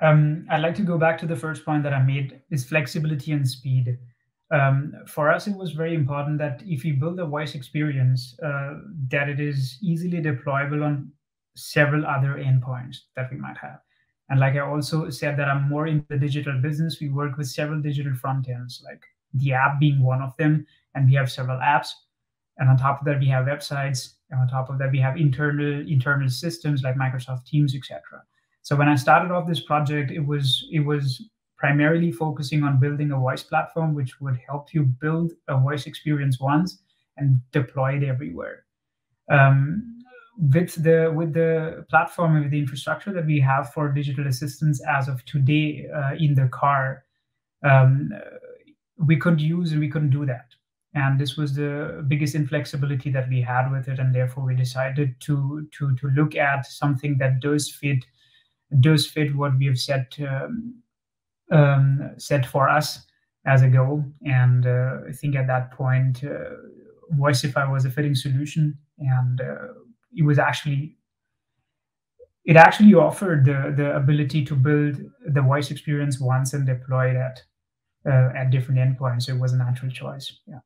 Um, I'd like to go back to the first point that I made is flexibility and speed. Um, for us, it was very important that if we build a voice experience, uh, that it is easily deployable on several other endpoints that we might have. And like I also said that I'm more in the digital business, we work with several digital front ends, like the app being one of them, and we have several apps. And on top of that, we have websites. And on top of that, we have internal internal systems like Microsoft Teams, etc. So when I started off this project, it was it was primarily focusing on building a voice platform which would help you build a voice experience once and deploy it everywhere. Um, with the with the platform and with the infrastructure that we have for digital assistants as of today uh, in the car, um, we couldn't use and we couldn't do that. And this was the biggest inflexibility that we had with it, and therefore we decided to to to look at something that does fit does fit what we have set um, um, set for us as a goal. And uh, I think at that point, uh, was a fitting solution, and uh, it was actually it actually offered the the ability to build the voice experience once and deploy that uh, at different endpoints. So it was a natural choice. Yeah.